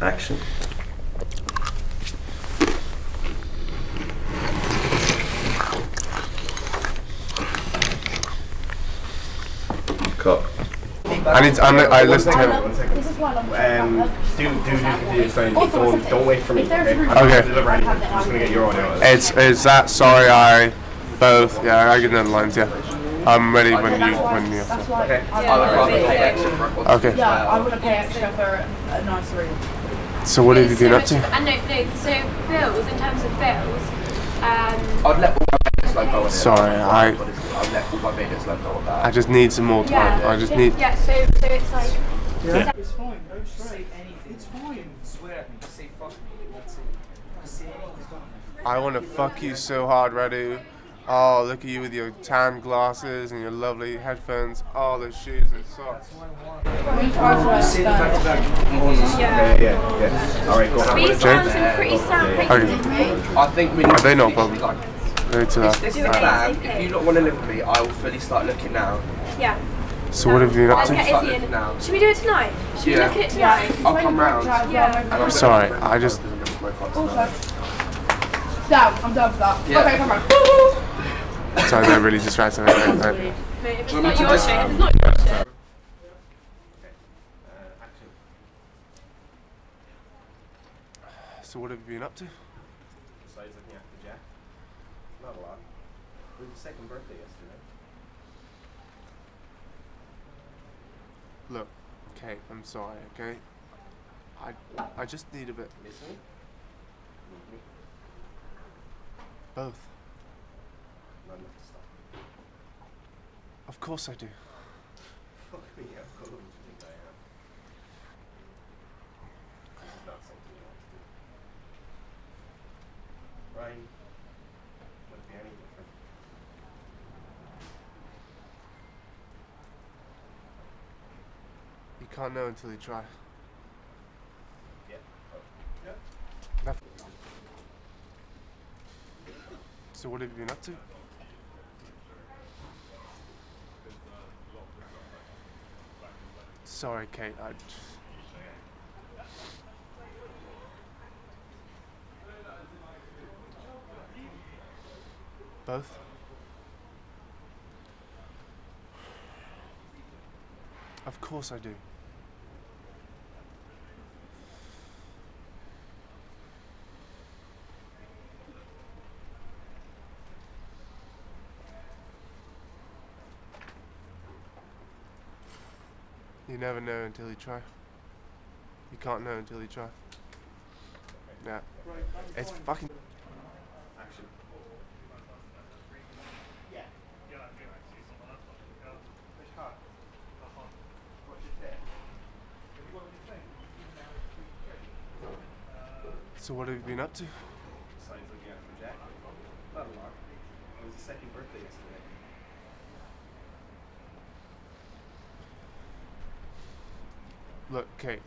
Action. Cut. I need. To, I'm, I listen to him. Um, do do do do something. Don't don't wait for me. Okay. Okay. Deliver anything. I'm just gonna get your audio. It's is that sorry I both yeah I get the lines yeah. I'm ready when you when you. Okay. Okay. Yeah, I want to pay extra for a nice room. So what have you been up to? And no, no, so bills, in terms of bills, um, I'd let all my Vegas logo on it. Sorry, I- I'd let all my Vegas logo on that. I just need some more time. yeah. I just need. Yeah, so, so it's like, It's fine, don't say anything. It's fine. Swear at me, just say fuck me. That's it. Just say anything's. I want to fuck you so hard, Radu. Oh, look at you with your tan glasses and your lovely headphones. Oh, the shoes and socks. Say back to back. Yeah yeah yeah. All right. Go ahead. we found some pretty sad places. Okay, I think we need Are they to not literally, problem? Like, go to this, that. this is the plan. If you don't want to live with me, I will fully start looking now. Yeah. So what have you been up to? get Start Izzy looking in. now. Should we do it tonight? Should Yeah. we look at it tonight? I'll come round. Yeah. Sorry, I just. Down, I'm done with that. Yeah. Okay, come on. Sorry, they're really distracting. Right, right. Mate, if it's not your shit, it's not your shit. So what have you been up to? So he's looking after Jack. Not a lot. It was his second birthday yesterday. Look, Kate, I'm sorry, okay? I I just need a bit. Miss me? Need me? Both. Not enough to stop. Of course I do. Fuck me. How cool do you think I am? This is not something you want to do. Ryan, would it be any different? You can't know until you try. Yeah. Oh. Yeah. Nothing. So what have you been up to? Sorry, Kate. I. Both. Of course I do. You never know until you try. You can't know until you try. Yeah. It's fucking. Action. So what have you been up to? He's looking after Jack. Not a lot. It was his second birthday yesterday. Look, Kate.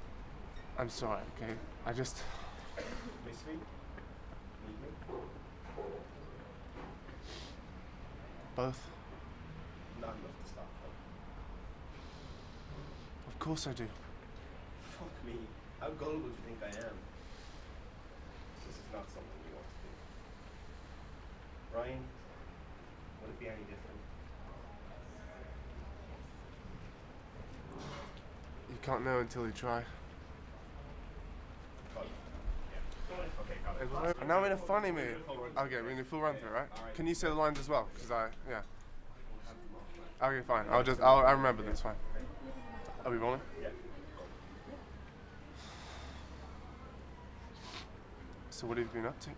I'm sorry, okay? I just. Miss me? Both. Not enough to stop though. Of course I do. Fuck me. How gullible do you think I am? This is not something you want to do. Ryan, would it be any different? You can't know until you try. Okay. And now I'm in a funny mood. Okay, we're in a full run through, right? Can you say the lines as well? Because I, yeah. Okay, fine. I'll just, I'll, I remember this. Fine. Are we rolling? Yeah. So what have you been up to?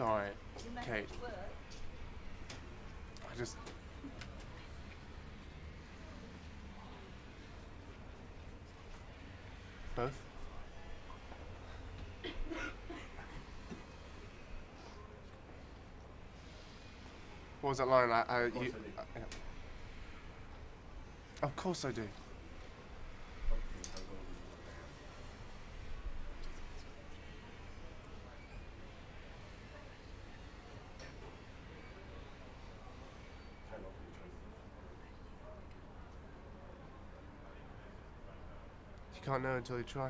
Sorry, Kate. I just. Both? What was that line? I, I, you, I- uh, yeah. Of course I do. You can't know until you try.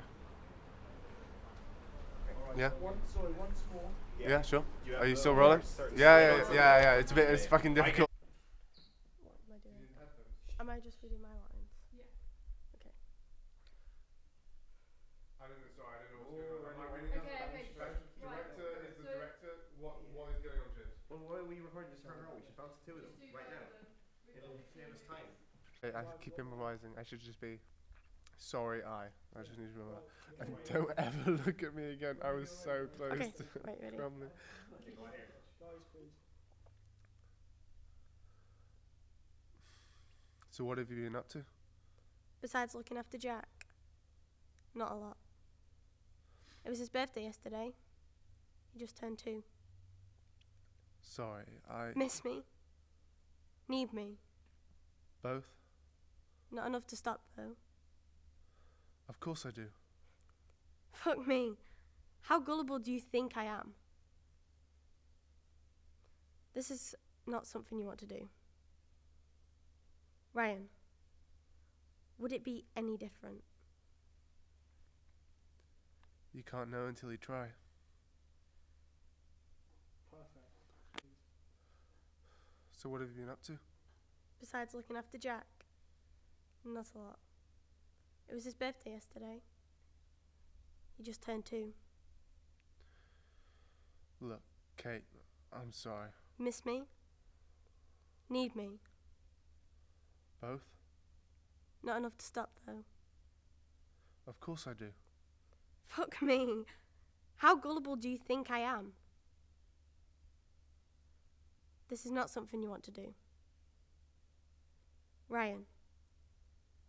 Yeah. One, sorry, once more. Yeah, sure. You Are you still rolling? Yeah, yeah, yeah, yeah, yeah. It's a bit, it's fucking difficult. What am I doing? Am I just reading my lines? Yeah. Okay. I don't know, sorry, I don't know what's going on. Am I reading Okay, okay. Director is the So- director. What what is going on, James? Well, why are we recording this around? We should bounce two of them right now. It'll save us time. I keep improvising. I should just be sorry. I. I just need to remember. And don't ever look at me again. I was so close Okay. to Right, ready? crumbling. So what have you been up to? Besides looking after Jack, not a lot. It was his birthday yesterday. He just turned two. Sorry, I Miss me? Need me? both. Not enough to stop though. Of course I do. Fuck me. How gullible do you think I am? This is not something you want to do. Ryan, would it be any different? You can't know until you try. Perfect. So what have you been up to? Besides looking after Jack? Not a lot. It was his birthday yesterday. He just turned two. Look, Kate, I'm sorry. Miss me? Need me? Both? Not enough to stop though. Of course I do. Fuck me. How gullible do you think I am? This is not something you want to do. Ryan,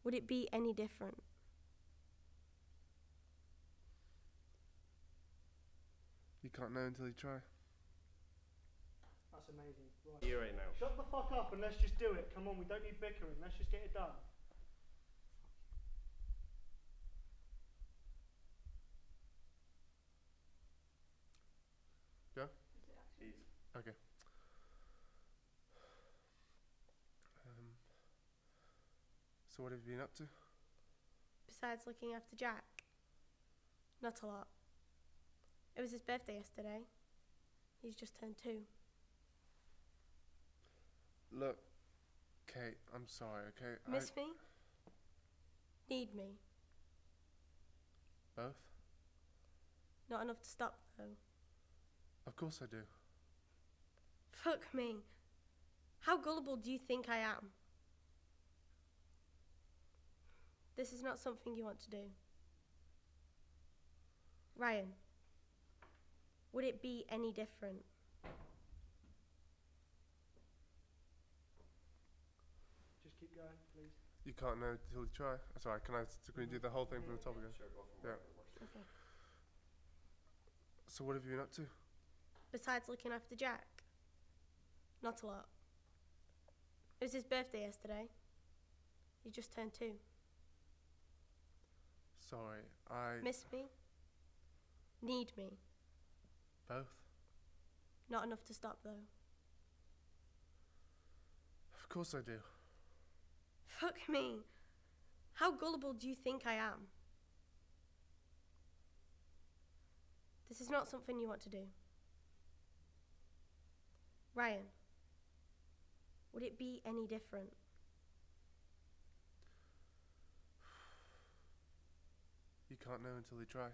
would it be any different? You can't know until you try. That's amazing. Right. You right now. Shut the fuck up and let's just do it. Come on, we don't need bickering. Let's just get it done. Jeez. Okay. Um, so what have you been up to? Besides looking after Jack? Not a lot. It was his birthday yesterday. He's just turned two. Look, Kate, I'm sorry, okay? Miss me? Need me? Both? Not enough to stop though. Of course I do. Fuck me. How gullible do you think I am? This is not something you want to do. Ryan, would it be any different? Just keep going, please. You can't know until you try. Sorry, can I? Can we do the whole thing from the top again? Sure, go from Yeah. Okay. So what have you been up to? Besides looking after Jack? Not a lot. It was his birthday yesterday. He just turned two. Sorry, I Miss me? Need me? Both. Not enough to stop though. Of course I do. Fuck me. How gullible do you think I am? This is not something you want to do. Ryan, would it be any different? You can't know until you try.